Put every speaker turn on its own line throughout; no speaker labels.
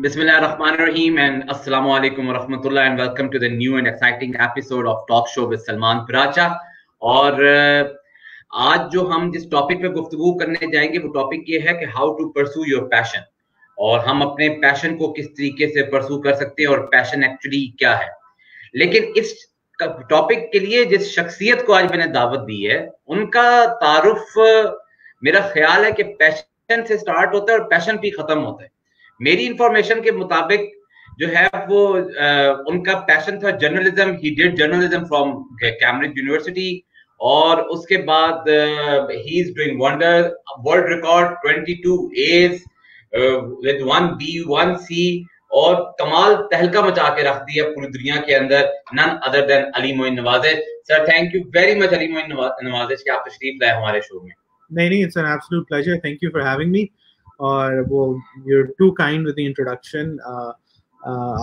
Bismillahirrahmanirrahim and Assalamu alaikum wa rahmatullah and welcome to the new and exciting episode of Talk Show with Salman Piracha. और आज जो हम जिस topic पे गुफ्तगू करने जाएँगे, वो टॉपिक ये है कि how to pursue your passion और हम अपने पैशन को किस तरीके से परसू कर सकते हैं और पैशन एक्चुअली क्या है। लेकिन इस टॉपिक के लिए जिस शख्सियत को आज मैंने दावत दी है, उनका तारुफ, मेरा ख्याल है कि पैशन से स्टार्ट होता है और पैशन भी खत्म होता है। मेरी इंफॉर्मेशन के मुताबिक जो है वो आ, उनका पैशन था journalism he did journalism from Cambridge University और उसके बाद ही is doing wonder world record 22 A's with one B one C और कमाल तहलका मचा के रख दिया पूरी दुनिया के अंदर none other than Ali Moin Nawazish. Sir thank you very much Ali Moin Nawazish कि आप तशरीफ़ लाए हमारे शो में.
नहीं नहीं it's an absolute pleasure thank you for having me और वो you're too kind with the introduction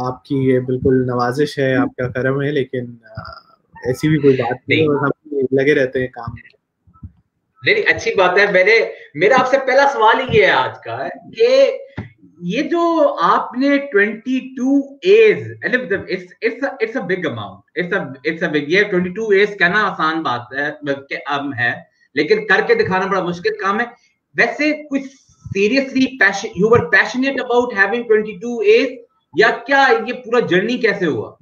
आपकी ये बिल्कुल नवाजिश है आपका करम है लेकिन uh, ऐसी भी कोई बात नहीं और हम लगे रहते हैं काम में।
नहीं अच्छी बात है। मैंने मेरा आपसे पहला सवाल ये है आज का कि ये जो आपने 22 A's it's it's it's a big amount it's a it's a big ये 22 एज कहना आसान बात है अब है लेकिन करके दिखाना बड़ा मुश्किल काम है। वैसे कुछ seriously you were passionate about having 22 A's या क्या ये पूरा जर्नी कैसे हुआ?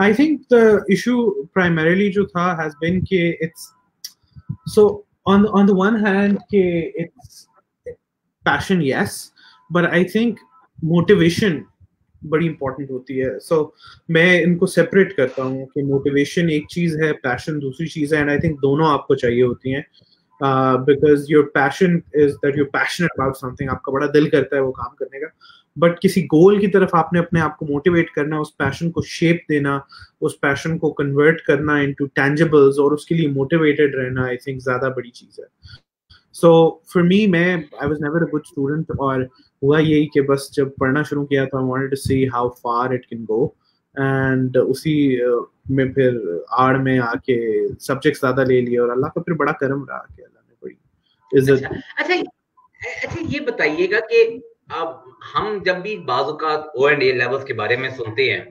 I think the issue primarily जो था हैज़ बीन कि it's so on on the one hand के it's passion yes but I think motivation बड़ी इंपॉर्टेंट होती है। सो so, मैं इनको सेपरेट करता हूँ कि मोटिवेशन एक चीज़ है पैशन दूसरी चीज़ है एंड आई थिंक दोनों आपको चाहिए होती हैं। Because your passion is that you passionate about something आपका बड़ा दिल करता है वो काम करने का। बट किसी गोल की तरफ़ आपने अपने आप को मोटिवेट करना, उस पैशन को शेप देना, उस पैशन को कन्वर्ट करना इनटू टैंजेबल्स और उसके लिए मोटिवेटेड रहना आई थिंक ज़्यादा बड़ी चीज़ है। सो फॉर मी मैं I was never a good student और हुआ यही कि बस जब पढ़ना शुरू किया तो I wanted to see how far it can go and उसी में फिर आड़ में आके सब्जेक्ट ज़्यादा ले लिए और अल्लाह का फिर बड़ा करम रहा कि अल्लाह ने बड़ी
इज़्ज़त अच्छा अच्छा अच्छा ये बताइएगा कि अब हम जब भी बाजुकात ओ एंड ए लेवल्स के बारे में सुनते हैं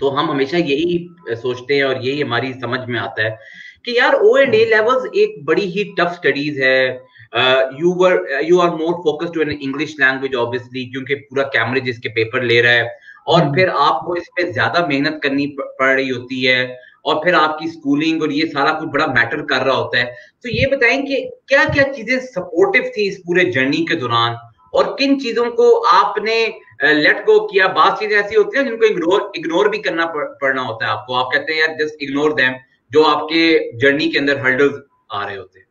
तो हम हमेशा यही सोचते हैं और यही हमारी समझ में आता है कि यार ओ एंड ए लेवल्स एक बड़ी ही टफ स्टडीज़ है। You were you are more focused to an English language obviously क्योंकि पूरा कैमरेज इसके पेपर ले रहा है। और हम्म। फिर आपको इस पे ज़्यादा मेहनत करनी पड़ रही होती है और फिर आपकी स्कूलिंग और ये सारा कुछ बड़ा मैटर कर रहा होता है। तो ये बताएँ कि क्या क्या चीज़ें सपोर्टिव थी इस पूरे जर्नी के दौरान और किन चीज़ों को आपने लेट गो किया? बात चीज़ें ऐसी होती है जिनको इग्नोर इग्नोर भी करना पड़ना होता है आपको। आप कहते हैं यार जस्ट इग्नोर देम जो आपके जर्नी के अंदर हर्डल्स आ रहे होते हैं।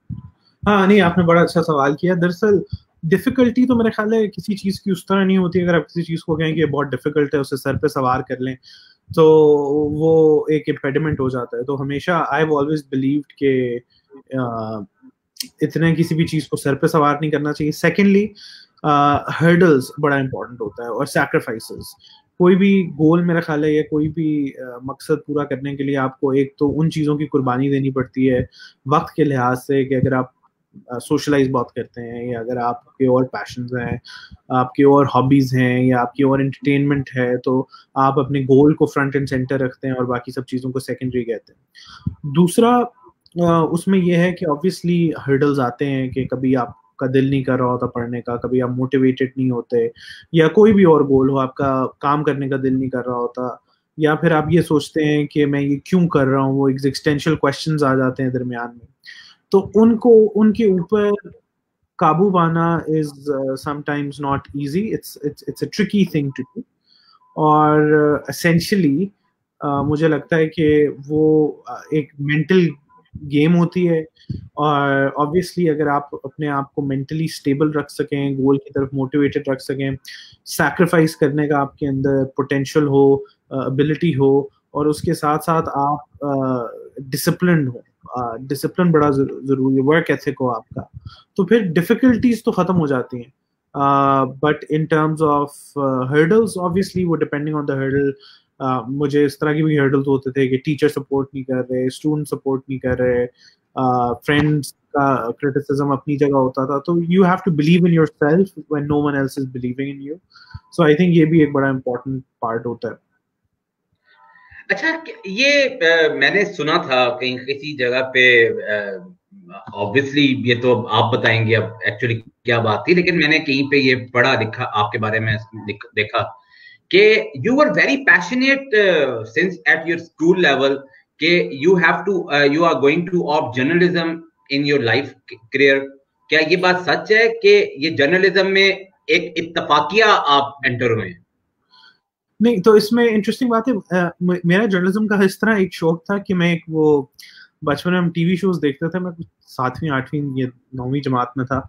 हाँ नहीं आपने बड़ा अच्छा सवाल किया। दरअसल डिफिकल्टी तो मेरे ख्याल है किसी चीज़ की उस तरह नहीं होती, अगर आप किसी चीज़ को कहें कि बहुत डिफ़िकल्ट है, उसे सर पे सवार कर लें तो वो एक इम्पेडिमेंट हो जाता है। तो हमेशा आई ऑलवेज बिलीव्ड के इतने किसी भी चीज़ को सर पे सवार नहीं करना चाहिए। सेकेंडली हर्डल्स बड़ा इंपॉर्टेंट होता है और सैक्रिफाइसेस कोई भी गोल मेरा ख्याल है या कोई भी मकसद पूरा करने के लिए आपको एक तो उन चीज़ों की कुर्बानी देनी पड़ती है वक्त के लिहाज से कि अगर आप सोशलाइज बहुत करते हैं, या अगर आपके और पैशन हैं, आपके और हॉबीज हैं, या आपकी और एंटरटेनमेंट है तो आप अपने गोल को फ्रंट एंड सेंटर रखते हैं और बाकी सब चीज़ों को सेकेंडरी कहते हैं। दूसरा उसमें यह है कि ऑब्वियसली हर्डल्स आते हैं कि कभी आप का दिल नहीं कर रहा होता पढ़ने का, कभी आप मोटिवेटेड नहीं होते, या कोई भी और गोल हो, आपका काम करने का दिल नहीं कर रहा होता, या फिर आप ये सोचते हैं कि मैं ये क्यों कर रहा हूँ, वो एग्जिस्टेंशियल क्वेश्चंस आ जाते हैं दरमियान में। तो उनको उनके ऊपर काबू पाना is sometimes not easy it's it's it's a tricky thing to do और असेंशली uh, uh, मुझे लगता है कि वो uh, एक मेंटल गेम होती है। और ऑब्वियसली अगर आप अपने आप को मेंटली स्टेबल रख सकें गोल की तरफ़ मोटिवेटेड रख सकें सैक्रिफाइस करने का आपके अंदर पोटेंशियल हो एबिलिटी uh, हो और उसके साथ साथ आप डिसिप्लिन uh, हो डिसिप्लिन बड़ा ज़रूरी है वर्क एथिक हो आपका। तो फिर डिफिकल्टीज तो खत्म हो जाती हैं। But in terms of hurdles obviously वो डिपेंडिंग ऑन द हर्डल मुझे इस तरह की भी हर्डल्स होते थे कि टीचर सपोर्ट नहीं कर रहे स्टूडेंट सपोर्ट नहीं कर रहे फ्रेंड्स का क्रिटिसिज्म अपनी जगह होता था। तो you have to believe in yourself when no one else is believing in you so I think ये भी एक बड़ा इंपॉर्टेंट पार्ट होता है।
अच्छा ये आ, मैंने सुना था कहीं किसी जगह पे ऑब्वियसली ये तो आप बताएँगे अब एक्चुअली क्या बात थी लेकिन मैंने कहीं पे ये पढ़ा लिखा आपके बारे में देखा कि you are very passionate since at your school level कि you have to you are going to of journalism in your life career क्या ये बात सच है कि ये जर्नलिज्म में एक इत्तफाकिया आप एंटर हुए हैं?
नहीं तो इसमें इंटरेस्टिंग बात है मेरा जर्नलिज्म का इस तरह एक शौक था कि मैं एक वो, बचपन में हम टीवी शोज़ देखते थे, मैं सातवीं, आठवीं, या नौवीं जमात में था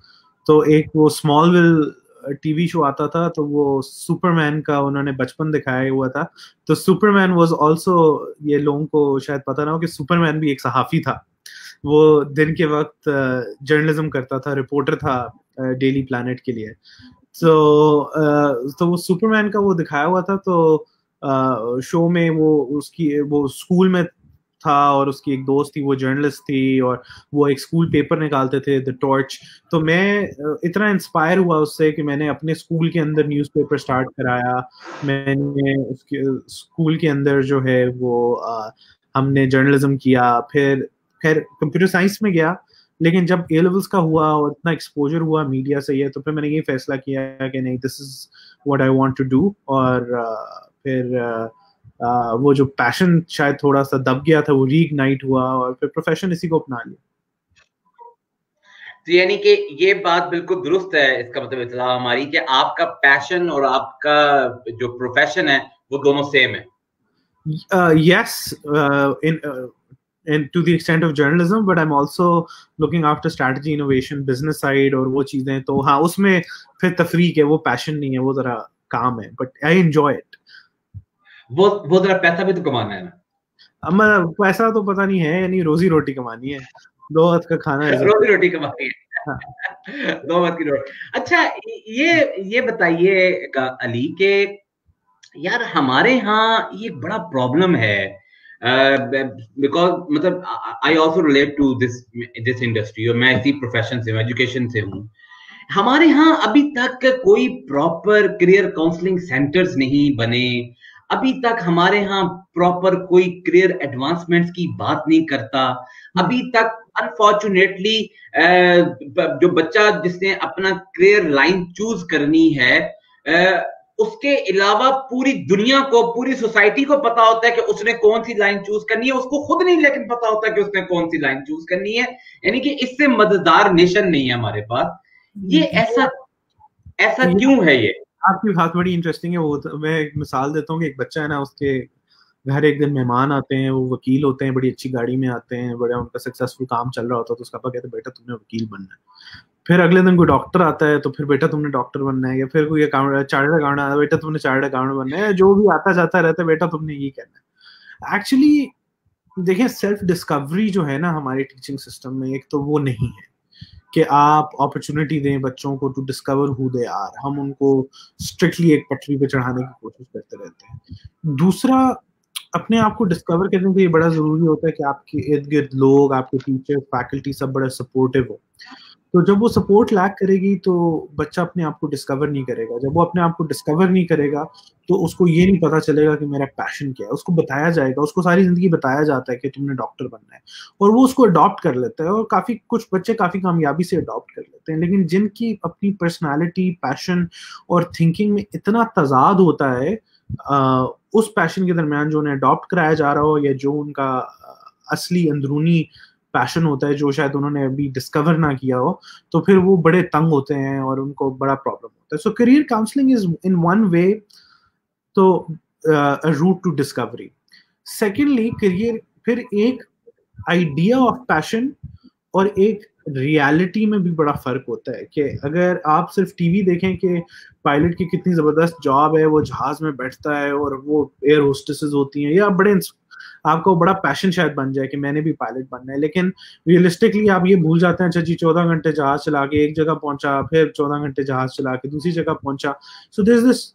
तो एक वो स्मॉल विल टीवी शो आता था तो वो सुपरमैन का उन्होंने बचपन दिखाया हुआ था तो सुपरमैन वाज आल्सो ये लोगों को शायद पता ना हो कि सुपरमैन भी एक सहाफी था, वो दिन के वक्त जर्नलिज्म करता था रिपोर्टर था डेली प्लानट के लिए तो तो वो सुपरमैन का वो दिखाया हुआ था तो शो में वो उसकी वो स्कूल में था और उसकी एक दोस्त थी वो जर्नलिस्ट थी और वो एक स्कूल पेपर निकालते थे द टॉर्च तो मैं इतना इंस्पायर हुआ उससे कि मैंने अपने स्कूल के अंदर न्यूज़पेपर स्टार्ट कराया। मैंने उसके स्कूल के अंदर जो है वो आ, हमने जर्नलिज्म किया। फिर खैर कंप्यूटर साइंस में गया। लेकिन जब ए लेवल्स का हुआ और इतना एक्सपोजर हुआ मीडिया से ये तो फिर मैंने ये फैसला किया कि नहीं this is what I want to do और फिर वो जो पैशन शायद थोड़ा सा दब गया था वो रीइग्नाइट हुआ और फिर प्रोफेशन इसी को अपना लिया।
तो यानी कि ये बात बिल्कुल दुरुस्त है इसका मतलब इतला हमारी कि आपका पैशन और आपका जो प्रोफेशन है वो दोनों सेम है।
Yes in and to the extent of journalism but i'm also looking after strategy innovation business side और वो चीज़ें तो हाँ उसमें फिर तफरीक है वो पैशन नहीं है वो जरा काम है बट आई एंजॉय इट
वो वो जरा पैसा भी तो कमाना है ना।
अब पैसा तो पता नहीं है यानी रोजी रोटी कमानी है। दो हाथ का खाना है।
रोजी रोटी कमानी है। दो हाथ की रोटी। अच्छा ये ये बताइए अली के यार हमारे यहाँ ये बड़ा प्रॉब्लम है। बिकॉज़ uh, मतलब I also relate to this this industry और मैं इसी प्रोफेशन से हूँ एजुकेशन से हूँ। हमारे यहाँ अभी तक कोई प्रॉपर करियर काउंसलिंग सेंटर्स नहीं बने। अभी तक हमारे यहाँ प्रॉपर कोई करियर एडवांसमेंट्स की बात नहीं करता। अभी तक अनफॉर्चुनेटली uh, जो बच्चा जिसने अपना करियर लाइन चूज़ करनी है uh, उसके अलावा पूरी दुनिया को पूरी सोसाइटी को पता होता है कि उसने कौन सी लाइन चूज़ करनी है। उसको खुद नहीं लेकिन पता होता है कि उसने कौन सी लाइन चूज़ करनी है। यानी कि इससे मददगार नेशन नहीं है हमारे पास। ये ऐसा ऐसा क्यों है ये?
आपकी बात बड़ी इंटरेस्टिंग है वो तो मैं एक मिसाल देता हूँ कि एक बच्चा है ना उसके घर एक दिन मेहमान आते हैं वो वकील होते हैं बड़ी अच्छी गाड़ी में आते हैं बड़ा उनका सक्सेसफुल काम चल रहा होता है तो उसका पापा कहते बेटा तुमने वकील बनना है। फिर अगले दिन कोई डॉक्टर आता है तो फिर बेटा तुमने डॉक्टर बनना है, या फिर कोई अकाउंट चार्टर्ड अकाउंट आता है, बेटा तुमने चार्टर्ड अकाउंट बनना है जो भी आता जाता रहता है, बेटा तुमने ये कहना है। एक्चुअली देखिए सेल्फ डिस्कवरी जो है ना हमारे टीचिंग सिस्टम में, एक तो वो नहीं है कि आप अपॉर्चुनिटी दें बच्चों को to discover who they are हम उनको स्ट्रिक्टली एक पटरी पे चढ़ाने की कोशिश करते रहते हैं। दूसरा, अपने आप को डिस्कवर करने के लिए बड़ा ज़रूरी होता है कि आपके इर्द गिर्द लोग, आपके टीचर फैकल्टी सब बड़ा सपोर्टिव हो। तो जब वो सपोर्ट लैक करेगी तो बच्चा अपने आप को डिस्कवर नहीं करेगा। जब वो अपने आप को डिस्कवर नहीं करेगा तो उसको ये नहीं पता चलेगा कि मेरा पैशन क्या है। उसको बताया जाएगा उसको सारी ज़िंदगी बताया जाता है कि तुमने डॉक्टर बनना है। और वो उसको अडॉप्ट कर लेता है और काफ़ी कुछ बच्चे काफ़ी कामयाबी से अडॉप्ट कर लेते हैं। लेकिन जिनकी अपनी पर्सनैलिटी पैशन और थिंकिंग में इतना तजाद होता है आ, उस पैशन के दरमियान जो उन्हें अडॉप्ट कराया जा रहा हो या जो उनका असली अंदरूनी पैशन होता है, जो शायद उन्होंने अभी डिस्कवर ना किया हो तो फिर वो बड़े तंग होते हैं और उनको बड़ा प्रॉब्लम होता है। So career counselling is in one way तो route to discovery secondly career फिर एक आइडिया ऑफ़ पैशन और एक रियलिटी में भी बड़ा फ़र्क होता है कि अगर आप सिर्फ़ टीवी देखें कि पायलट की कितनी ज़बरदस्त जॉब है, वो जहाज़ में बैठता है और वो एयर होस्टेसेस होती हैं या बड़े आपको बड़ा पैशन शायद बन जाए कि मैंने भी पायलट बनना है। लेकिन रियलिस्टिकली आप ये भूल जाते हैं अच्छा जी, चौदह घंटे जहाज़ चला के एक जगह पहुँचा, फिर चौदह घंटे जहाज़ चला के दूसरी जगह पहुँचा। सो दिस दिस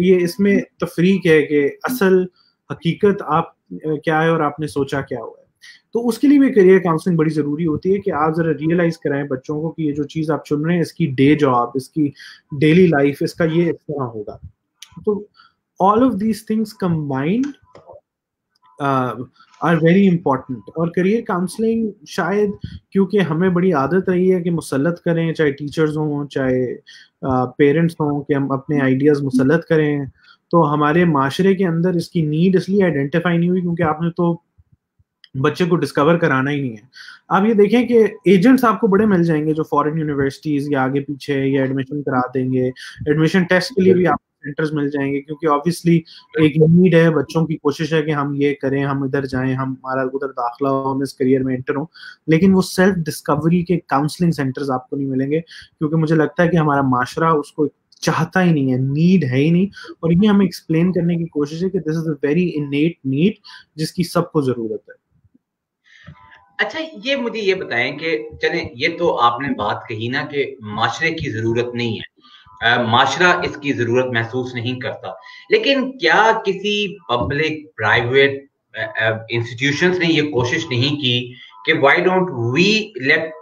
ये इसमें तफरीक है कि असल हकीकत आप, क्या है और आपने सोचा क्या हुआ है। तो उसके लिए भी करियर काउंसलिंग बड़ी ज़रूरी होती है कि आप ज़रा रियलाइज़ कराएँ बच्चों को कि ये जो चीज़ आप चुन रहे हैं, इसकी डे जॉब इसकी डेली लाइफ इसका ये इस तरह होगा। तो all of these things combined are very important और करियर काउंसलिंग शायद क्योंकि हमें बड़ी आदत रही है कि मुसलत करें चाहे टीचर्स हों चाहे पेरेंट्स uh, हों कि हम अपने आइडियाज़ मुसलत करें। तो हमारे माशरे के अंदर इसकी नीड इसलिए आइडेंटिफाई नहीं हुई क्योंकि आपने तो बच्चे को डिस्कवर कराना ही नहीं है। आप ये देखें कि एजेंट्स आपको बड़े मिल जाएँगे जो फॉरेन यूनिवर्सिटीज या आगे पीछे या एडमिशन करा देंगे। एडमिशन टेस्ट के लिए भी आप सेंटर्स मिल जाएँगे, क्योंकि ऑब्वियसली एक नीड है, बच्चों की कोशिश है कि हम ये करें, हम इधर जाएँ, हम हमारा उधर दाखला हो, हम इस करियर में एंटर हो। लेकिन वो सेल्फ डिस्कवरी के काउंसलिंग सेंटर्स आपको नहीं मिलेंगे, क्योंकि मुझे लगता है कि हमारा माशरा उसको चाहता ही नहीं है नीड है ही नहीं। और ये हमें एक्सप्लेन करने की कोशिश है कि this is a very innate need जिसकी सबको ज़रूरत है।
अच्छा ये मुझे ये बताएँ कि चले, ये तो आपने बात कही ना कि माशरे की ज़रूरत नहीं है। माशरा इसकी ज़रूरत महसूस नहीं करता। लेकिन क्या किसी पब्लिक प्राइवेट इंस्टीट्यूशन ने ये कोशिश नहीं की कि why don't we let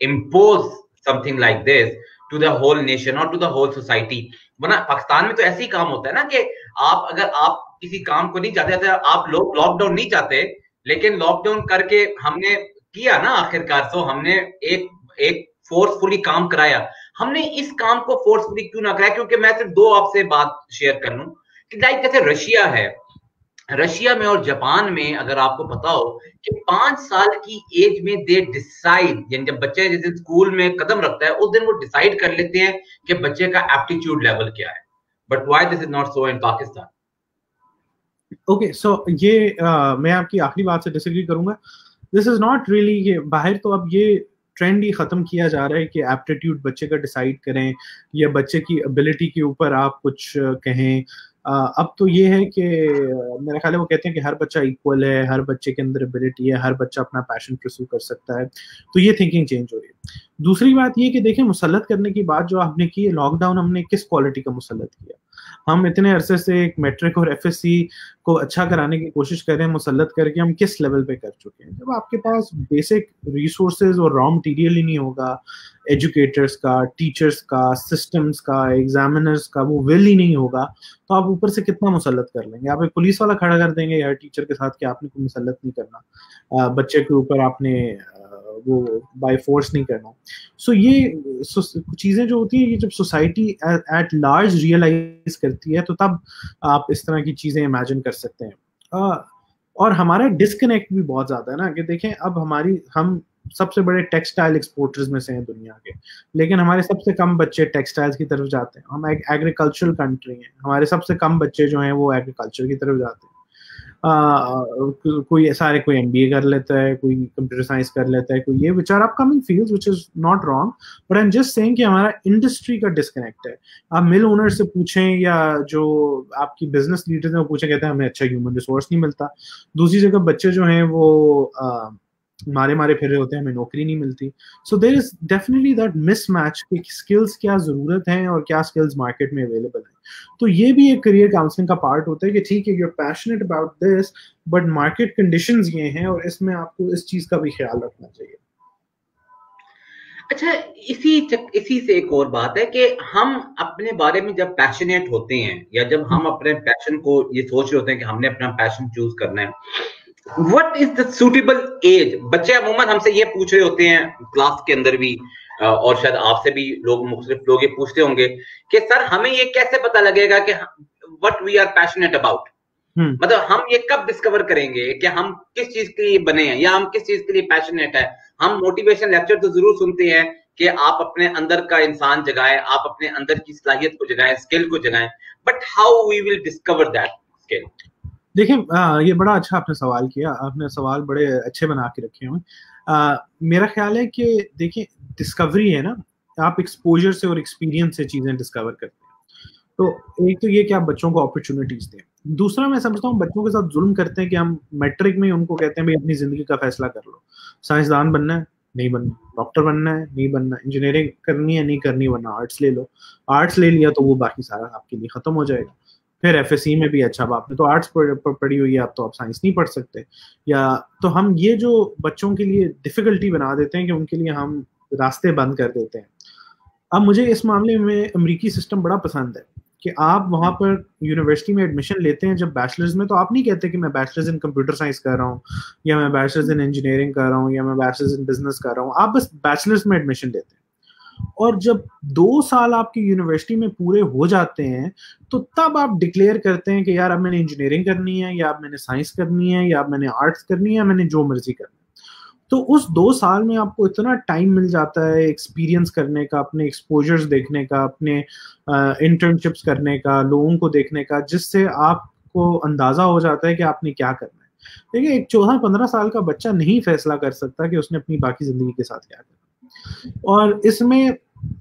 impose something like this to the whole nation और टू द होल सोसाइटी वरना पाकिस्तान में तो ऐसे ही काम होता है ना कि आप, अगर आप किसी काम को नहीं चाहते आप लोग लॉकडाउन नहीं चाहते, लेकिन लॉकडाउन करके हमने किया ना आखिरकार तो हमने एक एक फोर्सफुली काम कराया। हमने इस काम को फोर्सफुली क्यों ना कराया? क्योंकि मैं सिर्फ़ दो आपसे बात शेयर कर लू कि लाइक जैसे रशिया है रशिया में और जापान में अगर आपको पता हो कि पाँच साल की एज में दे डिसाइड यानी जब बच्चे जिस स्कूल में कदम रखता है उस दिन वो डिसाइड कर लेते हैं कि बच्चे का एप्टीट्यूड लेवल क्या है। But why this is not so in Pakistan
okay so ये uh, मैं आपकी आखिरी बात से डिसएग्री करूँगा। दिस इज़ नॉट रियली ये बाहर तो अब ये ट्रेंड ही खत्म किया जा रहा है कि एप्टीट्यूड बच्चे का डिसाइड करें या बच्चे की एबिलिटी के ऊपर आप कुछ कहें। अब तो ये है कि मेरा ख्याल है वो कहते हैं कि हर बच्चा इक्वल है, हर बच्चे के अंदर एबिलिटी है, हर बच्चा अपना पैशन प्रसू कर सकता है। तो ये थिंकिंग चेंज हो रही है। दूसरी बात ये कि देखें मुसलत करने की बात जो आपने की लॉकडाउन हमने किस क्वालिटी का मुसलत किया? हम इतने अरसे से एक मेट्रिक और एफएससी को अच्छा कराने की कोशिश कर रहे हैं, मुसलत करके हम किस लेवल पे कर चुके हैं? जब आपके पास बेसिक रिसोर्सेज और रॉ मटेरियल ही नहीं होगा एजुकेटर्स का टीचर्स का सिस्टम्स का एग्जामिनर्स का, वो विल ही नहीं होगा तो आप ऊपर से कितना मुसलत कर लेंगे? आप एक पुलिस वाला खड़ा कर देंगे, यार टीचर के साथ कि आपने कोई मुसलत नहीं करना? बच्चे के ऊपर आपने वो बाय फोर्स नहीं करना। सो so, ये चीज़ें जो होती हैं ये जब सोसाइटी एट लार्ज रियलाइज़ करती है तो तब आप इस तरह की चीज़ें इमेजिन कर सकते हैं। और हमारा डिस्कनेक्ट भी बहुत ज़्यादा है ना कि देखें अब हमारी हम सबसे बड़े टेक्सटाइल एक्सपोर्टर्स में से हैं दुनिया के लेकिन हमारे सबसे कम बच्चे टेक्सटाइल्स की तरफ़ जाते हैं। हम एक एग्रीकल्चरल कंट्री हैं हमारे सबसे कम बच्चे जो हैं वो एग्रीकल्चर की तरफ़ जाते हैं। कोई सारे कोई एमबीए कर लेता है कोई कंप्यूटर साइंस कर लेता है कोई ये which are upcoming field which is not wrong but I am just saying कि हमारा इंडस्ट्री का डिस्कनेक्ट है। आप मिल ओनर से पूछें या जो आपकी बिज़नेस लीडर है पूछें कहते हैं हमें अच्छा ह्यूमन रिसोर्स नहीं मिलता। दूसरी जगह बच्चे जो हैं वो आ, मारे मारे फिर रहे होते हैं हमें नौकरी नहीं मिलती। So there is definitely that mismatch कि स्किल्स क्या ज़रूरत है और क्या स्किल्स मार्केट में अवेलेबल है। तो ये भी एक करियर काउंसलिंग का पार्ट होता है कि ठीक है you're passionate about this but market condition ये हैं और इसमें आपको इस चीज़ का भी ख्याल रखना चाहिए।
अच्छा इसी चक, इसी से एक और बात है कि हम अपने बारे में जब पैशनेट होते हैं या जब हम अपने पैशन को ये सोच रहे होते हैं कि हमने अपना पैशन चूज़ करना है what is the suitable age बच्चे अमूमन हमसे ये पूछ रहे होते हैं क्लास के अंदर भी और शायद आपसे भी लोग मुख्तलिफ़ लोग ये पूछते होंगे कि सर हमें ये कैसे पता लगेगा कि what we are passionate about मतलब हम ये कब डिस्कवर करेंगे कि हम किस चीज़ के लिए बने हैं या हम किस चीज़ के लिए पैशनेट है? हम मोटिवेशन लेक्चर तो ज़रूर सुनते हैं कि आप अपने अंदर का इंसान जगाएँ आप अपने अंदर की सलाहियत को जगाएँ स्किल को जगाएँ but how we will discover that skill
देखिए ये बड़ा अच्छा आपने सवाल किया। आपने सवाल बड़े अच्छे बना के रखे हुए मेरा ख्याल है कि देखिए डिस्कवरी है ना, आप एक्सपोजर से और एक्सपीरियंस से चीज़ें डिस्कवर करते हैं। तो एक तो ये कि आप बच्चों को अपॉर्चुनिटीज़ दें। दूसरा, मैं समझता हूँ, बच्चों के साथ जुल्म करते हैं कि हम मैट्रिक में उनको कहते हैं, भाई, अपनी ज़िंदगी का फैसला कर लो। साइंसदान बनना है, नहीं बनना। डॉक्टर बनना है, नहीं बनना। इंजीनियरिंग करनी है, नहीं करनी, वरना आर्ट्स ले लो। आर्ट्स ले लिया तो वो बाकी सारा आपके लिए खत्म हो जाएगा। फिर एफ़ में भी अच्छा आपने तो आर्ट्स पढ़ी हुई है आप तो आप साइंस नहीं पढ़ सकते। या तो हम ये जो बच्चों के लिए डिफिकल्टी बना देते हैं कि उनके लिए हम रास्ते बंद कर देते हैं। अब मुझे इस मामले में अमरीकी सिस्टम बड़ा पसंद है कि आप वहाँ पर यूनिवर्सिटी में एडमिशन लेते हैं, जब बैचलर्स में तो आप नहीं कहते कि मैं बैचलर्स इन कंप्यूटर साइंस कर रहा हूँ, या मैं बैचलर्स इन इंजीनियरिंग कर रहा हूँ, या मैं बैचलर्स इन बिज़नेस कर रहा हूँ। आप बस बैचलर्स में एडमिशन लेते हैं। और जब दो साल आपकी यूनिवर्सिटी में पूरे हो जाते हैं तो तब आप डिक्लेयर करते हैं कि यार अब मैंने इंजीनियरिंग करनी है, या अब मैंने साइंस करनी है, या अब मैंने आर्ट्स करनी है मैंने जो मर्ज़ी करनी है। तो उस दो साल में आपको इतना टाइम मिल जाता है एक्सपीरियंस करने का, अपने एक्सपोजर्स देखने का, अपने इंटर्नशिप्स करने का, लोगों को देखने का, जिससे आपको अंदाज़ा हो जाता है कि आपने क्या करना है। देखिए, एक चौदह पंद्रह साल का बच्चा नहीं फैसला कर सकता कि उसने अपनी बाकी ज़िंदगी के साथ क्या करना और इसमें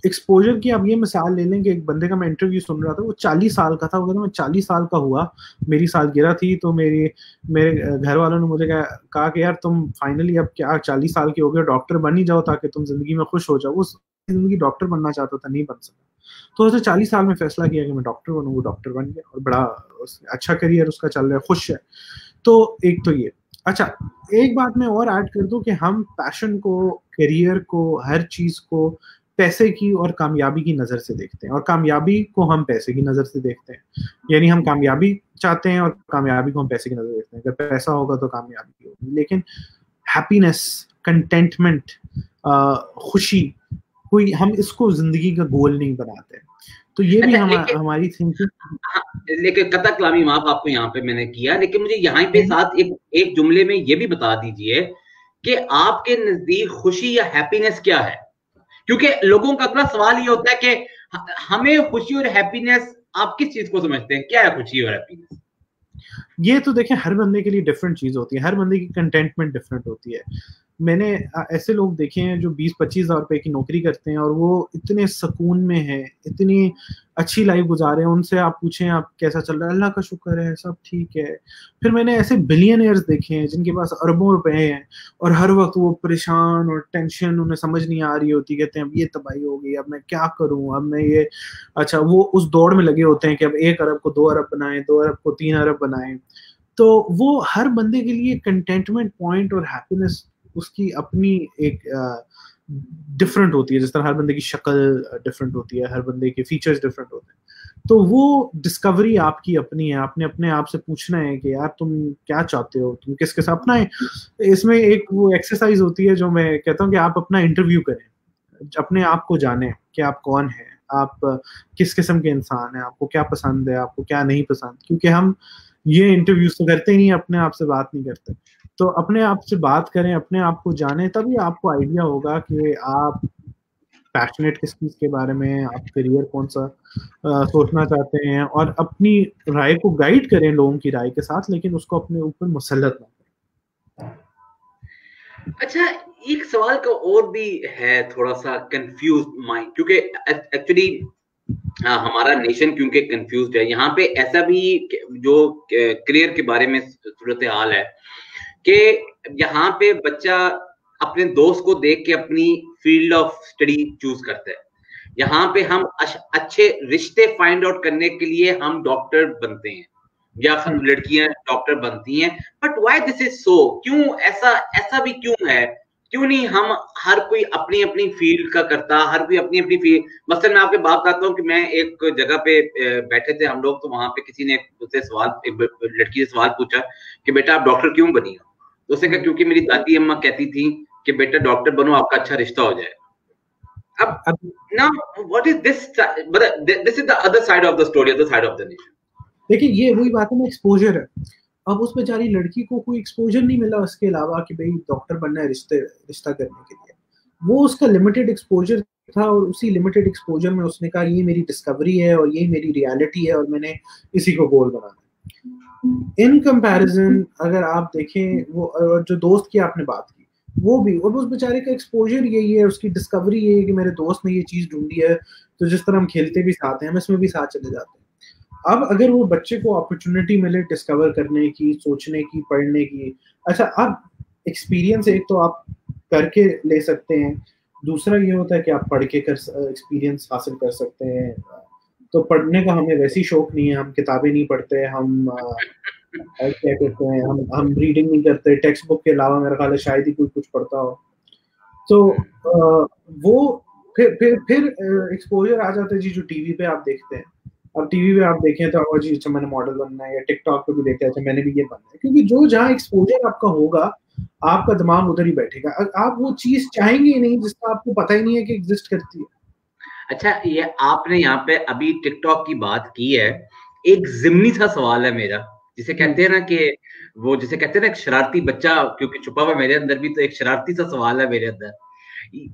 एक्सपोजर की आप ये मिसाल ले लें कि एक बंदे का मैं इंटरव्यू सुन रहा था, वो चालीस साल का था, वो कहता, मैं चालीस साल का हुआ, मेरी साल गिरा थी तो मेरी, मेरे घर वालों ने मुझे कहा कि यार तुम फाइनली अब क्या चालीस साल के हो गए डॉक्टर बन ही जाओ ताकि तुम ज़िंदगी में खुश हो जाओ। उस ज़िंदगी डॉक्टर बनना चाहता था, नहीं बन सका। तो उसने चालीस साल में फैसला किया कि मैं डॉक्टर बनूँ, वो डॉक्टर बन गया और बड़ा अच्छा करियर उसका चल रहा है, खुश है। तो एक तो ये अच्छा एक बात मैं और ऐड कर दूँ कि हम पैशन को करियर को, हर चीज़ को पैसे की और कामयाबी की नज़र से देखते हैं और कामयाबी को हम पैसे की नज़र से देखते हैं। यानी हम कामयाबी चाहते हैं और कामयाबी को हम पैसे की नज़र देखते हैं। अगर पैसा होगा तो कामयाबी होगी। लेकिन हैप्पीनेस कंटेंटमेंट खुशी, कोई हम इसको ज़िंदगी का गोल नहीं बनाते। तो ये भी हमा, हम, हमारी थिंकिंग
हाँ, लेकिन कथा कलामी माफ़ आपको यहाँ पे मैंने किया लेकिन मुझे यहाँ पे साथ एक एक जुमले में ये भी बता दीजिए कि आपके नज़दीक खुशी या हैप्पीनेस क्या है? क्योंकि लोगों का अपना सवाल ये होता है कि हमें खुशी और हैप्पीनेस आप किस चीज़ को समझते हैं? क्या है खुशी और हैप्पीनेस
ये तो देखें, हर बंदे के लिए डिफरेंट चीज़ होती है, हर बंदे की कंटेंटमेंट डिफरेंट होती है। मैंने ऐसे लोग देखे हैं जो बीस पच्चीस हज़ार रुपए की नौकरी करते हैं और वो इतने सुकून में है, इतनी अच्छी लाइफ गुजारे हैं उनसे आप पूछें, आप कैसा चल रहा है? अल्लाह का शुक्र है, सब ठीक है। फिर मैंने ऐसे बिलियनियर्स देखे हैं, जिनके पास अरबों रुपए हैं, और हर वक्त वो परेशान और टेंशन उन्हें समझ नहीं आ रही होती, कहते हैं, अब ये तबाही हो गई, अब मैं क्या करूँ? अब मैं ये अच्छा वो उस दौड़ में लगे होते हैं कि अब एक अरब को दो अरब बनाए, दो अरब को तीन अरब बनाए। तो वो हर बंदे के लिए कंटेंटमेंट पॉइंट और हैप्पीनेस उसकी अपनी एक डिफरेंट होती है। जिस तरह हर बंदे की शक्ल डिफरेंट होती है, हर बंदे के फीचर्स डिफरेंट होते हैं। तो वो डिस्कवरी आपकी अपनी है। आपने अपने आप से पूछना है कि यार तुम क्या चाहते हो? तुम किस किस अपना इसमें एक वो एक्सरसाइज होती है जो मैं कहता हूँ कि आप अपना इंटरव्यू करें। अपने आप को जाने कि आप कौन है। आप किस किस्म के इंसान हैं? आपको क्या पसंद है? आपको क्या नहीं पसंद? क्योंकि हम ये इंटरव्यूज़ तो करते ही नहीं, अपने आप से बात नहीं करते। तो अपने आप से बात करें अपने आप को जाने तभी आपको आइडिया होगा कि आप पैशनेट किस चीज़ के बारे में आप करियर कौन सा आ, सोचना चाहते हैं और अपनी राय को गाइड करें लोगों की राय के साथ लेकिन उसको अपने ऊपर मुसलत ना
करें। अच्छा एक सवाल का और भी है थोड़ा सा कंफ्यूज माइंड क्योंकि एक्चुअली हमारा नेशन क्योंकि कंफ्यूज है? यहाँ पे ऐसा भी जो करियर के बारे में सूरत हाल है कि यहाँ पे बच्चा अपने दोस्त को देख के अपनी फ़ील्ड ऑफ़ स्टडी चूज़ करता है। यहाँ पे हम अच्छे रिश्ते फाइंड आउट करने के लिए हम डॉक्टर बनते हैं। या फिर लड़कियाँ डॉक्टर बनती हैं। But why this is so क्यों ऐसा ऐसा भी क्यों है? क्यों नहीं हम हर कोई अपनी अपनी फ़ील्ड का करता हर कोई अपनी अपनी फ़ील्ड मसलन मैं आपके बात करता हूँ कि मैं एक जगह पे बैठे थे हम लोग तो वहाँ पे किसी ने उससे सवाल लड़की से सवाल पूछा कि बेटा आप डॉक्टर क्यों बनी हो? तो उसने कहा हम्म। क्योंकि मेरी दादी अम्मा कहती थी कि बेटा डॉक्टर बनो आपका अच्छा रिश्ता हो जाए। अब ना what is this this is the other side of the story other side of the nation
देखिए ये वही बात है ना एक्सपोजर है। अब उस बेचारी लड़की को कोई एक्सपोजर नहीं मिला उसके अलावा कि भाई डॉक्टर बनना है रिश्ते रिश्ता करने के लिए। वो उसका लिमिटेड एक्सपोजर था और उसी लिमिटेड एक्सपोजर में उसने कहा ये मेरी डिस्कवरी है और ये मेरी रियलिटी है और मैंने इसी को गोल बनाना इन कंपैरिजन अगर आप देखें, वो जो दोस्त की आपने बात की, वो भी, और उस बेचारे का एक्सपोजर यही है, उसकी डिस्कवरी यही है कि मेरे दोस्त ने ये चीज़ ढूंढी है तो जिस तरह हम खेलते भी साथ हैं, हम इसमें भी साथ चले जाते हैं। अब अगर वो बच्चे को अपॉर्चुनिटी मिले डिस्कवर करने की, सोचने की, पढ़ने की अच्छा अब एक्सपीरियंस एक तो आप करके ले सकते हैं, दूसरा ये होता है कि आप पढ़ के कर एक्सपीरियंस हासिल कर सकते हैं तो पढ़ने का हमें वैसी शौक नहीं है हम किताबें नहीं पढ़ते हम क्या कहते हैं हम हम रीडिंग नहीं करते टेक्स्ट बुक के अलावा मेरा ख्याल है शायद ही कोई कुछ पढ़ता हो। तो वो फिर फिर फिर एक्सपोजर आ जाता है जी जो टीवी पे आप देखते हैं। अब टीवी पे आप देखें तो और जी अच्छा मैंने मॉडल बनना है या टिकटॉक पे भी देखा अच्छा मैंने भी ये बनना है। क्योंकि जो जहाँ एक्सपोजर आपका होगा आपका दिमाग उधर ही बैठेगा। आप वो चीज़ चाहेंगे ही नहीं जिसका आपको पता ही नहीं है कि एग्जिस्ट करती है।
अच्छा ये आपने यहाँ पे अभी टिकटॉक की बात की है। एक जिमनी सा सवाल है मेरा, जिसे कहते हैं ना कि वो जिसे कहते हैं ना शरारती बच्चा, क्योंकि छुपा हुआ मेरे अंदर भी तो एक शरारती सा सवाल है मेरे अंदर।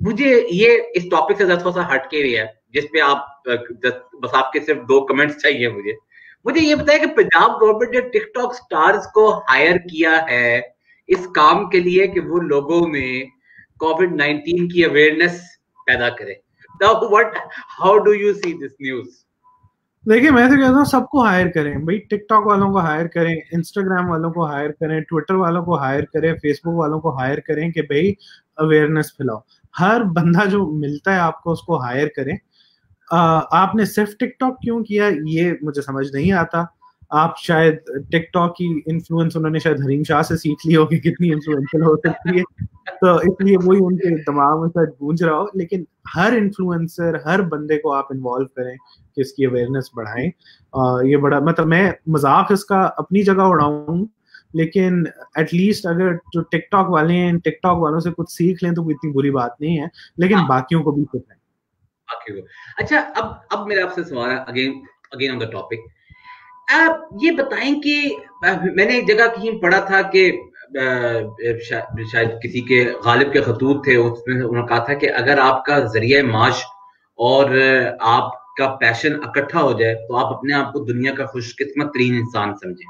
मुझे ये इस टॉपिक से थोड़ा सा हटके हुए है जिसपे आप बस आपके सिर्फ़ दो कमेंट्स चाहिए मुझे। मुझे ये बताया कि पंजाब गवर्नमेंट ने टिकटॉक स्टार्स को हायर किया है, इस काम के लिए कि वो लोगों में कोविड 19 की अवेयरनेस पैदा करे। What how do you see this news
देखिए मैं तो कहता हूँ सबको हायर करें। भाई टिकटॉक वालों को हायर करें इंस्टाग्राम वालों को हायर करें ट्विटर वालों को हायर करें फेसबुक वालों को हायर करें कि भाई अवेयरनेस फैलाओ। हर बंदा जो मिलता है आपको उसको हायर करें। आ, आपने सिर्फ़ टिकटॉक क्यों किया ये मुझे समझ नहीं आता। आप शायद टिकटॉक की इन्फ्लुएंस उन्होंने शायद हरीम शाह से सीख ली होगी कितनी इन्फ्लुएंशियल हो सकती है। तो इसलिए वही उनके दिमाग में शायद गूंज रहा हो लेकिन हर इन्फ्लुएंसर हर बंदे को आप इन्वॉल्व करें कि इसकी अवेयरनेस बढ़ाएँ। ये बड़ा मतलब मैं मज़ाक इसका अपनी जगह उड़ाऊं लेकिन एटलीस्ट अगर जो टिकटॉक वाले हैं टिकटॉक वालों से कुछ सीख लें तो कोई इतनी बुरी बात नहीं है लेकिन हाँ। बाकियों को भी सिखाएँ
बाकियों को। अच्छा अब अब मेरा आपसे सवाल है again again on the topic आप ये बताएँ कि मैंने एक जगह कहीं पढ़ा था कि शायद किसी के, गालिब के खतूत थे, उसमें उन्होंने कहा था कि अगर आपका ज़रिया माश और आपका पैशन इकट्ठा हो जाए तो आप अपने आप को दुनिया का खुशकिस्मत तरीन इंसान समझें।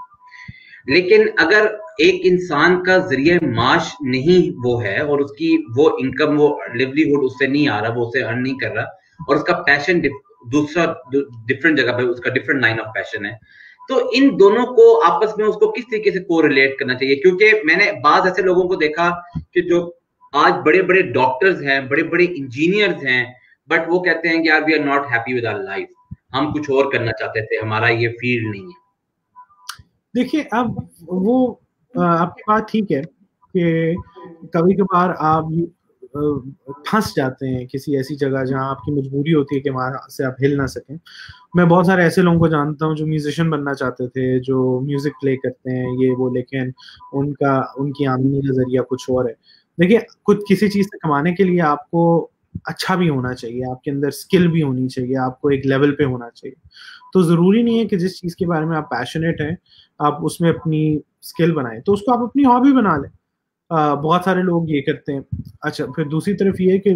लेकिन अगर एक इंसान का ज़रिए माश नहीं वो है और उसकी वो इनकम वो लिवलीहुड उससे नहीं आ रहा, वो उसे अर्न नहीं कर रहा और उसका पैशन दूसरा डिफरेंट जगह पे उसका डिफरेंट लाइन ऑफ़ पैशन है तो इन दोनों को आपस में उसको किस तरीके से को करना चाहिए? क्योंकि मैंने बाद ऐसे लोगों को देखा कि जो आज बड़े बड़े डॉक्टर्स हैं बड़े बड़े इंजीनियर्स हैं बट वो कहते हैं कि यार we are not happy with our life हम कुछ और करना चाहते थे, हमारा ये फ़ील्ड नहीं है।
देखिए, अब वो आपकी बात ठीक है कि कभी कभार आप फंस जाते हैं किसी ऐसी जगह जहाँ आपकी मजबूरी होती है कि वहाँ से आप हिल ना सकें। मैं बहुत सारे ऐसे लोगों को जानता हूँ जो म्यूजिशियन बनना चाहते थे, जो म्यूज़िक प्ले करते हैं, ये वो, लेकिन उनका, उनकी आमदनी का ज़रिया कुछ और है। देखिए कुछ किसी चीज़ से कमाने के लिए आपको अच्छा भी होना चाहिए, आपके अंदर स्किल भी होनी चाहिए, आपको एक लेवल पे होना चाहिए। तो ज़रूरी नहीं है कि जिस चीज़ के बारे में आप पैशनेट हैं, आप उसमें अपनी स्किल बनाएँ तो उसको आप अपनी हॉबी बना लें। बहुत सारे लोग ये करते हैं। अच्छा फिर दूसरी तरफ़ ये है कि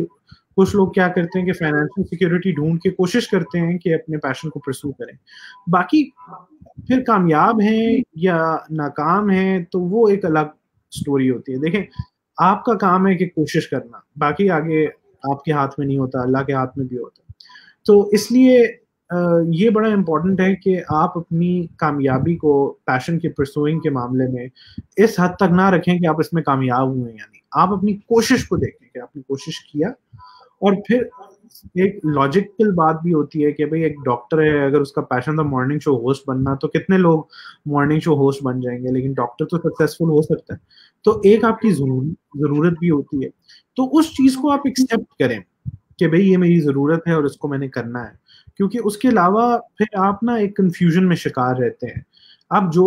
कुछ लोग क्या करते हैं कि फाइनेंशियल सिक्योरिटी ढूंढ के कोशिश करते हैं कि अपने पैशन को प्रसू करें। बाकी फिर कामयाब हैं या नाकाम हैं तो वो एक अलग स्टोरी होती है। देखें, आपका काम है कि कोशिश करना, बाकी आगे आपके हाथ में नहीं होता, अल्लाह के हाथ में भी होता। तो इसलिए ये बड़ा इम्पोर्टेंट है कि आप अपनी कामयाबी को पैशन के परसुइंग के मामले में इस हद तक ना रखें कि आप इसमें कामयाब हुए यानी आप अपनी कोशिश को देखें कि आपने कोशिश किया और फिर एक लॉजिकल बात भी होती है कि भाई एक डॉक्टर है, अगर उसका पैशन था मॉर्निंग शो होस्ट बनना तो कितने लोग मॉर्निंग शो होस्ट बन जाएँगे? लेकिन डॉक्टर तो सक्सेसफुल हो सकता है। तो एक आपकी ज़रूरत भी होती है। तो उस चीज़ को आप एक्सेप्ट करें कि भाई ये मेरी ज़रूरत है और इसको मैंने करना है। क्योंकि उसके अलावा फिर आप ना एक कंफ्यूजन में शिकार रहते हैं। आप जो,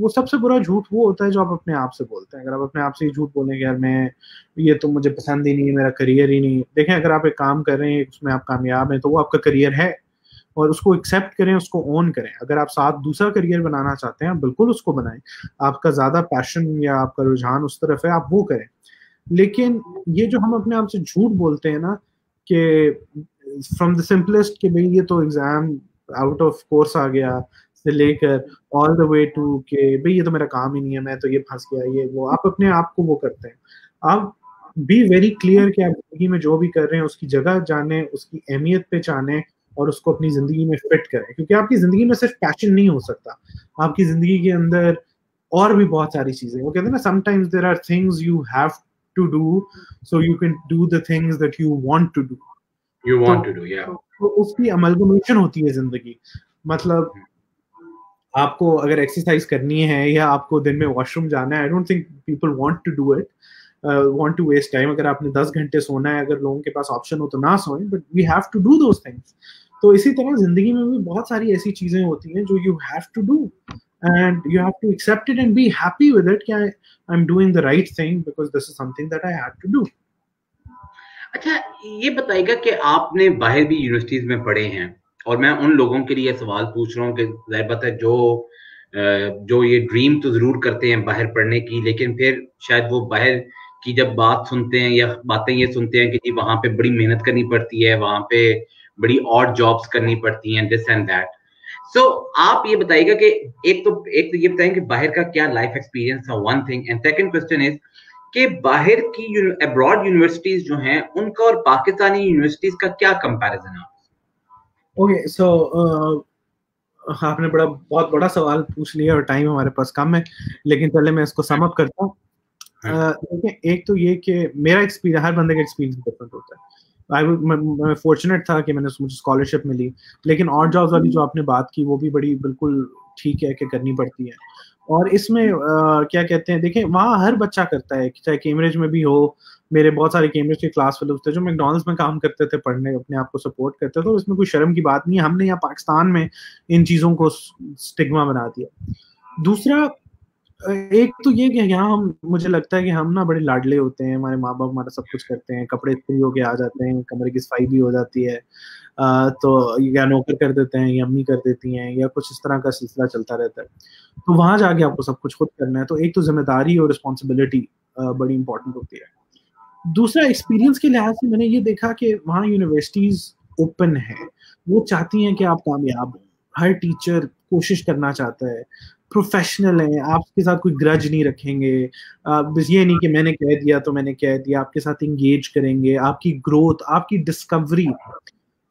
वो सबसे बुरा झूठ वो होता है जो आप अपने आप से बोलते हैं। अगर आप अपने आप से ही झूठ बोलेंगे यार मैं, ये तो मुझे पसंद ही नहीं है, मेरा करियर ही नहीं। देखें, अगर आप एक काम कर रहे हैं, उसमें आप कामयाब हैं तो वो आपका करियर है। और उसको एक्सेप्ट करें, उसको ओन करें। अगर आप साथ दूसरा करियर बनाना चाहते हैं बिल्कुल उसको बनाएँ। आपका ज़्यादा पैशन या आपका रुझान उस तरफ़ है, आप वो करें। लेकिन ये जो हम अपने आप से झूठ बोलते हैं ना, कि फ्रॉम द सिंपलेस्ट कि भाई ये तो एग्ज़ाम आउट ऑफ़ कोर्स आ गया से लेकर ऑल द वे टू के भाई ये तो मेरा काम ही नहीं है, मैं तो ये फंस गया, ये वो, आप अपने आप को वो करते हैं। आप बी वेरी क्लियर कि आप ज़िंदगी में जो भी कर रहे हैं, उसकी जगह जाने, उसकी अहमियत पे जाने और उसको अपनी ज़िंदगी में फिट करें, क्योंकि आपकी ज़िंदगी में सिर्फ़ पैशन नहीं हो सकता। आपकी ज़िंदगी के अंदर और भी बहुत सारी चीज़ें, वो कहते हैं ना sometimes there are things you have to do so you can do the things that you want to do
you want to do yeah.
तो उसकी अमलगमेशन होती है ज़िंदगी। मतलब आपको अगर एक्सरसाइज करनी है या आपको दिन में वॉशरूम जाना है I don't think people want to do it want to waste time अगर आपने 10 घंटे सोना है अगर लोगों के पास ऑप्शन हो तो ना सोए but we have to do those things तो इसी तरह ज़िंदगी में भी बहुत सारी ऐसी चीज़ें होती हैं जो you have to do and you have to accept it and be happy with it कि I am doing the right thing because this is something that I have to do
अच्छा ये बताइएगा कि आपने बाहर भी यूनिवर्सिटीज में पढ़े हैं और मैं उन लोगों के लिए सवाल पूछ रहा हूँ कि ज़ाहिर बात है जो जो ये ड्रीम तो ज़रूर करते हैं बाहर पढ़ने की, लेकिन फिर शायद वो बाहर की जब बात सुनते हैं या बातें ये सुनते हैं कि जी वहाँ पे बड़ी मेहनत करनी पड़ती है, वहाँ पे बड़ी और जॉब्स करनी पड़ती हैं दिस एंड दैट सो आप ये बताइएगा कि एक तो एक तो ये बताएँ कि बाहर का क्या लाइफ एक्सपीरियंस था one thing and second question is कि बाहर की अब्रॉड यूनिवर्सिटीज जो हैं उनका और पाकिस्तानी यूनिवर्सिटीज का क्या कंपैरिजन है?
ओके सो आपने बड़ा बहुत बड़ा सवाल पूछ लिया और टाइम हमारे पास कम है लेकिन पहले मैं इसको समअप करता हूँ। हाँ। देखिए एक तो ये कि मेरा एक्सपीरियंस हर बंदे का एक्सपीरियंस डिफरेंट होता है। आई मैं फॉर्चुनेट था कि मैंने मुझे स्कॉलरशिप मिली लेकिन और जॉब्स वाली जो आपने बात की वो भी बड़ी बिल्कुल ठीक है कि करनी पड़ती है। और इसमें आ, क्या कहते हैं देखें वहाँ हर बच्चा करता है चाहे कैम्ब्रिज में भी हो मेरे बहुत सारे कैम्ब्रिज के क्लास फेलोज थे जो मैकडोनल्ड्स में काम करते थे पढ़ने अपने आप को सपोर्ट करते थे तो इसमें कोई शर्म की बात नहीं है हमने यहाँ पाकिस्तान में इन चीज़ों को स्टिग्मा बना दिया। दूसरा एक तो ये कि यहाँ हम मुझे लगता है कि हम ना बड़े लाडले होते हैं हमारे माँ बाप हमारा सब कुछ करते हैं कपड़े इस्त्री होके आ जाते हैं कमरे की सफ़ाई भी हो जाती है आ, तो या नौकर कर देते हैं या अम्मी कर देती हैं या कुछ इस तरह का सिलसिला चलता रहता है। तो वहाँ जाके आपको सब कुछ खुद करना है तो एक तो ज़िम्मेदारी और रिस्पॉन्सिबिलिटी बड़ी इंपॉर्टेंट होती है। दूसरा एक्सपीरियंस के लिहाज से मैंने ये देखा कि वहाँ यूनिवर्सिटीज ओपन है वो चाहती हैं कि आप कामयाब हर टीचर कोशिश करना चाहता है प्रोफेशनल है, आपके साथ कोई ग्रज नहीं रखेंगे। बस ये नहीं कि मैंने कह दिया तो मैंने कह दिया, आपके साथ इंगेज करेंगे, आपकी ग्रोथ आपकी डिस्कवरी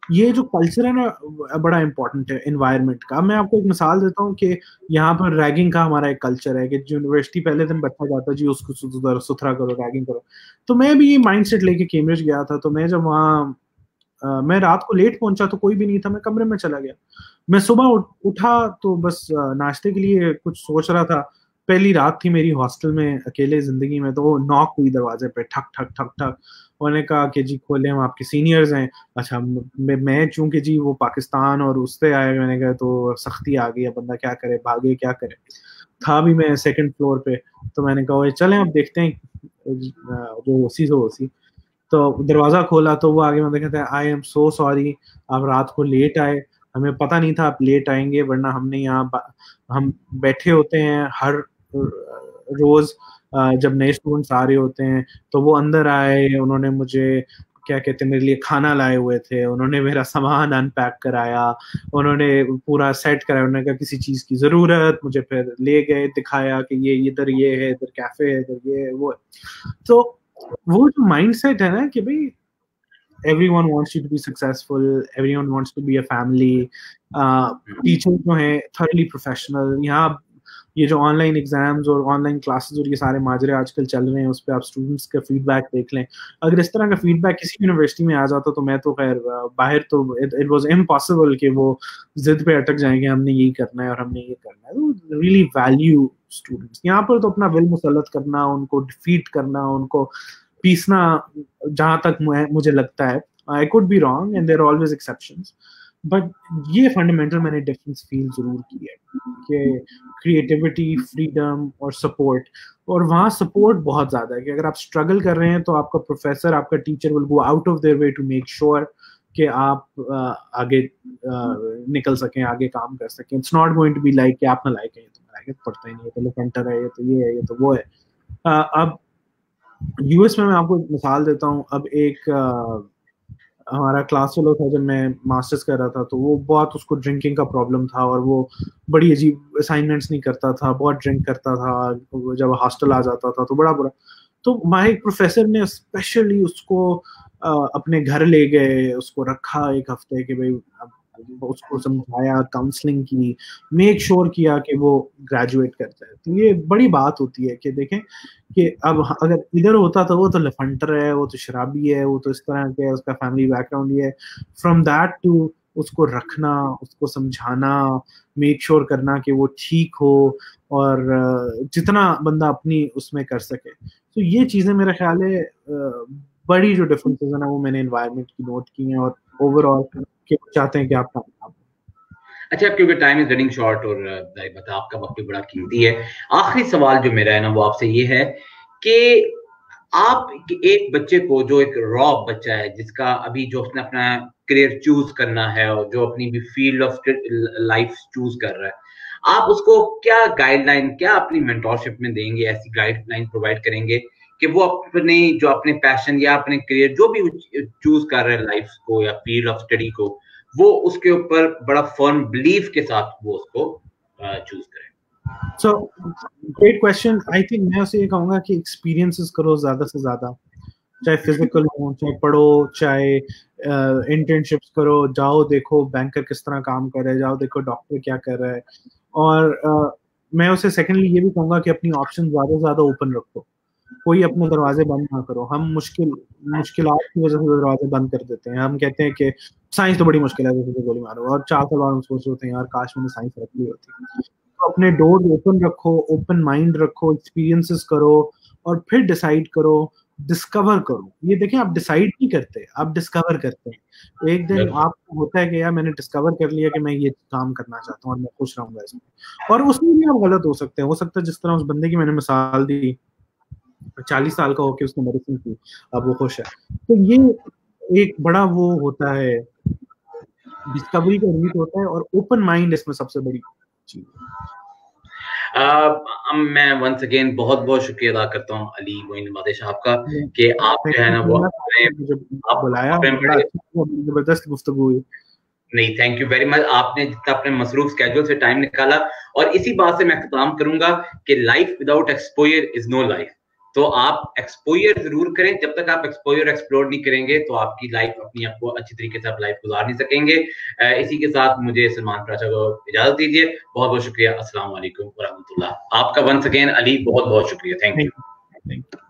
ये जो कल्चर है ना बड़ा इंपॉर्टेंट है इन्वायरमेंट का। मैं आपको एक मिसाल देता हूँ कि यहाँ पर रैगिंग का हमारा एक कल्चर है कि यूनिवर्सिटी पहले दिन बैठा जाता जी उसको सुथरा करो रैगिंग करो। तो मैं भी ये माइंड सेट लेके कैम्ब्रिज गया था तो मैं जब वहाँ मैं रात को लेट पहुँचा तो कोई भी नहीं था, मैं कमरे में चला गया। मैं सुबह उठा तो बस नाश्ते के लिए कुछ सोच रहा था। पहली रात थी मेरी हॉस्टल में अकेले ज़िंदगी में तो वो नॉक हुई दरवाजे पे ठक ठक ठक ठक। उन्होंने कहा कि जी खोले हम आपके सीनियर्स हैं। अच्छा मैं, चूँकि जी वो पाकिस्तान और उससे आए मैंने कहा तो सख्ती आ गई बंदा क्या करे भागे क्या करे? था भी मैं सेकंड फ्लोर पे तो मैंने कहा चले अब देखते हैं जो ओसी से ओसी। तो दरवाज़ा खोला तो वो आगे मैंने कहते हैं आई एम सो सॉरी आप रात को लेट आए। हमें पता नहीं था आप लेट आएँगे, वरना हमने यहाँ हम बैठे होते हैं हर रोज जब नए स्टूडेंट्स आ रहे होते हैं तो वो अंदर आए, उन्होंने मुझे, क्या कहते हैं, मेरे लिए खाना लाए हुए थे, उन्होंने मेरा सामान अनपैक कराया, उन्होंने पूरा सेट कराया, उन्होंने कहा, किसी चीज़ की ज़रूरत, मुझे फिर ले गए, दिखाया कि ये इधर ये है, इधर कैफ़े है, इधर ये है, वो तो वो जो माइंडसेट है ना कि भाई everyone wants you to be successful. Everyone wants to be a family. Uh, teacher जो हैं thoroughly professional. यहाँ ये जो ऑनलाइन एग्ज़ाम्स और ऑनलाइन क्लासेस और ये सारे माजरे आजकल चल रहे हैं उस पर आप स्टूडेंट्स का फीडबैक देख लें। अगर इस तरह का फीडबैक किसी यूनिवर्सिटी में आ जाता तो मैं तो खैर बाहर तो इट वाज इम्पॉसिबल कि वो जिद पे अटक जाएँगे हमने यही करना है और हमने ये करना है। तो रियली वैल्यू स्टूडेंट्स यहाँ पर तो अपना विल मुसलत करना उनको डिफीट करना उनको पीसना जहाँ तक मुझे लगता है I could be wrong and there always exception but ये फंडामेंटल मैंने डिफरेंस फील ज़रूर की है कि क्रिएटिविटी फ्रीडम और सपोर्ट और वहाँ सपोर्ट बहुत ज़्यादा है कि अगर आप स्ट्रगल कर रहे हैं तो आपका प्रोफेसर आपका teacher will go out of their way to make sure कि आप आगे निकल सकें, आगे काम कर सकें। It's not going to be like कि आप ना लाइक है तो लाइक पढ़ते नहीं है तो लोग है ये तो ये है, ये तो वो है। अब यूएस में मैं आपको मिसाल देता हूँ। अब एक आ, हमारा क्लास फेलो था जब मैं मास्टर्स कर रहा था तो वो बहुत उसको ड्रिंकिंग का प्रॉब्लम था और वो बड़ी अजीब असाइनमेंट्स नहीं करता था बहुत ड्रिंक करता था जब हॉस्टल आ जाता था तो बड़ा बुरा। तो एक प्रोफेसर ने स्पेशली उसको आ, अपने घर ले गए उसको रखा एक हफ़्ते के भाई उसको समझाया काउंसलिंग की मेक श्योर sure किया कि वो ग्रेजुएट करता है। तो ये बड़ी बात होती है कि देखें कि अब अगर इधर होता तो वो तो लफंटर है, वो तो शराबी है, वो तो इस तरह के उसका फैमिली बैकग्राउंड ही है। फ्रॉम दैट टू उसको रखना, उसको समझाना मेक श्योर sure करना कि वो ठीक हो और जितना बंदा अपनी उसमें कर सके। तो ये चीज़ें मेरा ख्याल है बड़ी जो डिफरेंसेस है ना, वो मैंने एनवायरनमेंट की नोट की हैं और ओवरऑल चाहते हैं कि आप कामयाब
अच्छा क्योंकि टाइम इज़ रनिंग शॉर्ट और बता, आपका वक्त भी बड़ा कीमती है। आखिरी सवाल जो मेरा है ना, वो आपसे ये है कि आप एक बच्चे को, जो एक रॉ बच्चा है, जिसका अभी जो उसने अपना करियर चूज़ करना है और जो अपनी भी फ़ील्ड ऑफ़ लाइफ चूज़ कर रहा है, आप उसको क्या गाइडलाइन क्या अपनी मेंटोरशिप में देंगे, ऐसी गाइडलाइन प्रोवाइड करेंगे कि वो अपने जो अपने पैशन या अपने करियर जो भी चूज़ कर रहे हैं लाइफ को या फ़ील्ड ऑफ़ स्टडी को वो उसके ऊपर बड़ा फर्म बिलीफ के साथ वो उसको चूज़ करें।
So great question I think मैं उसे ये कहूँगा कि एक्सपीरियंसेस करो ज़्यादा से ज़्यादा। चाहे फ़िज़िकल हो चाहे पढ़ो चाहे इंटर्नशिप्स करो जाओ देखो बैंकर किस तरह काम कर रहे हैं जाओ देखो डॉक्टर क्या कर रहा है। और uh, मैं उसे सेकेंडली ये भी कहूँगा कि अपनी ऑप्शन ज़्यादा से ज़्यादा ओपन रखो। कोई अपने दरवाजे बंद ना करो। हम मुश्किल मुश्किल की वजह से दरवाजे बंद कर देते हैं। हम कहते हैं कि साइंस तो बड़ी मुश्किल है जैसे गोली मारो। और चार साल बाद हम सोच रहे हैं यार काश मैंने साइंस रख ली होती। तो अपने डोर ओपन रखो ओपन माइंड रखो एक्सपीरियंसेस करो और फिर डिसाइड करो डिस्कवर करो। ये देखें आप डिसाइड नहीं करते आप डिस्कवर करते हैं। एक दिन आपको होता है कि यार मैंने डिस्कवर कर लिया कि मैं ये काम करना चाहता हूँ और मैं खुश रहूँगा इसमें। और उसमें भी आप गलत हो सकते हैं। हो सकता है जिस तरह उस बंदे की मैंने मिसाल दी चालीस साल का होके उसने मेडिसिन की अब वो खुश है। तो ये एक बड़ा वो होता है डिस्कवरी का रीत होता है और ओपन माइंड इसमें सबसे बड़ी चीज़
Uh, मैं वंस अगेन बहुत बहुत शुक्रिया अदा करता हूँ अली मोइन मादे साहब का कि आप जो है ना वो
आप बुलाया अच्छा ज़बरदस्त गुफ्तगू हुई।
नहीं थैंक यू वेरी मच आपने जितना अपने मसरूफ स्केड्यूल से टाइम निकाला और इसी बात से मैं खत्म करूँगा कि life without exposure is no life तो आप एक्सपोयर ज़रूर करें। जब तक आप एक्सपोयर एक्सप्लोर नहीं करेंगे तो आपकी लाइफ अपनी आपको अच्छी तरीके से आप लाइफ गुजार नहीं सकेंगे। इसी के साथ मुझे सलमान प्राचा को इजाज़त दीजिए। बहुत बहुत शुक्रिया। असल वालेकुम आपका वंस अगेन अली, बहुत बहुत शुक्रिया। Thank you